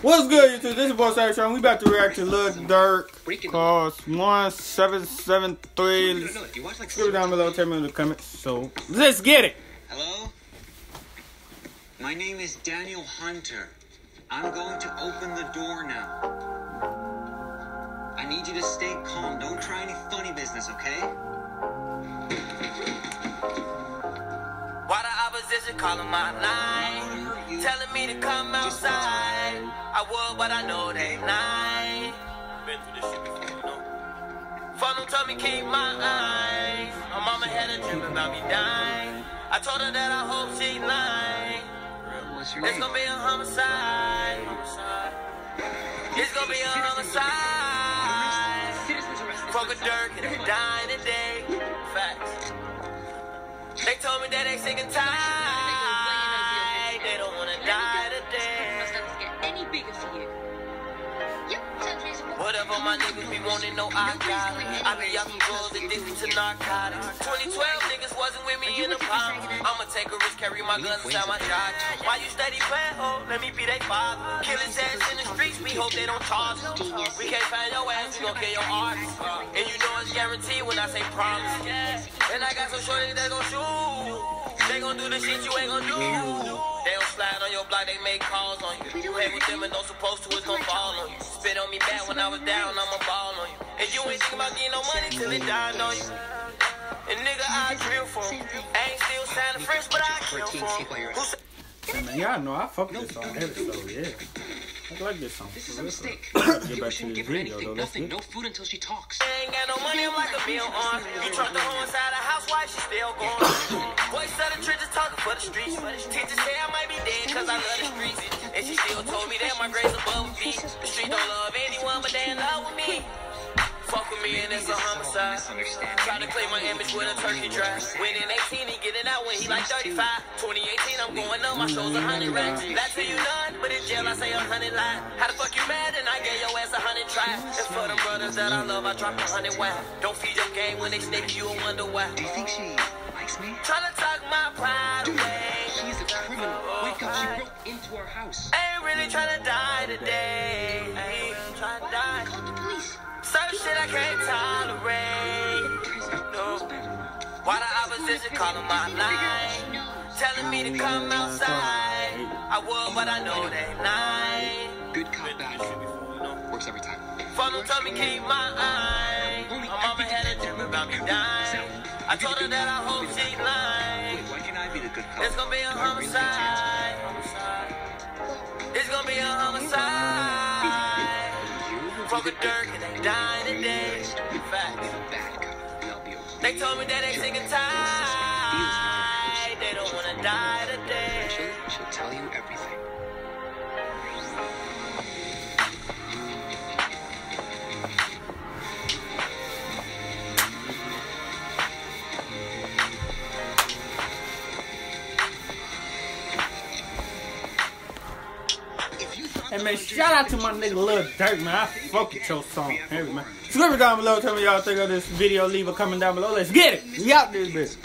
What's good, YouTube? This is Boss Action. We about to react to Lil Durk. Cost one seven seven three. Scroll down below. Tell me in the comments. So let's get it. Hello? My name is Daniel Hunter. I'm going to open the door now. I need you to stay calm. Don't try any funny business, okay? Why the opposition calling my line? Telling me to come outside. I would, but I know they lying. Been through this shit before, you know. Phone told me keep my eyes. My mama had a dream about me dying. I told her that I hope she lying. What's It's name? gonna be a homicide. It's gonna be a homicide. Fuck a Dirk and they dying today. Facts. They told me that they sick and tired. My niggas be wanting, no I got. I be from drugs, addicted to narcotics. 2012 niggas wasn't with me in the pop. I'ma take a risk, carry my guns inside my jock. Why you steady playing, ho? Let me be they father. Killing ass in the streets, we hope they don't charge us. We can't find your ass, we gon' kill your artist. And you know it's guaranteed when I say promise. And I got some shorties that gon' shoot. They gon' do the shit you ain't gon' do. They don't slide on your block, they make calls on you. You hang with them and don't supposed to, it's gon' fall on me bad when I was down, I'ma ball on you. And you ain't think about getting no money till it died on you. And nigga, I drill for him. I ain't still signing French, but I kill for him. Man, y'all know I fuck this song heavy, so yeah. I like this song. This is a mistake. Get You back to shouldn't this give her video, anything. Let's Nothing. No food until she talks. I ain't got no money, I'm like a bill on. You trust the hoe inside the house, why she still going? Voice of the trenches talking for the streets. Teachers say I might be dead cause I love the streets. And she still told me that my grades above me. The street don't love anyone, but they in love with me. Fuck with me and it's a homicide. Try to claim my image with a turkey drive. When in 18, he getting out when he like 35. 2018, I'm going up, my show's a hundred racks. That to you none, but in jail I say a hundred lie. How the fuck you mad and I gave your ass a hundred tries? It's for them brothers that I love, I dropped a hundred wow. Don't feed your game when they snake you and wonder why. Do you think she likes me? Tryna talk my pride away. She's a criminal. Wake up. She broke into our house. I ain't really tryna die today. I can't tolerate. No. Why the opposition calling my line? Telling me to come outside. I would, but I know they lying. Good cop, bad cop. Works every time. Phone told me keep my eye. My mama had a dream about me dying. I told her that I hope she lying. Why can't I be the good cop? It's gonna be a Do I really a homicide. Fuck a Dirk they dying today. Facts. They told me that they sick and tired. They don't wanna die today. She'll tell you everything. Hey, man, shout out to my nigga Lil Durk, man. I fuck with your song heavy, man. Subscribe down below. Tell me y'all think of this video. Leave a comment down below. Let's get it. We out this bitch.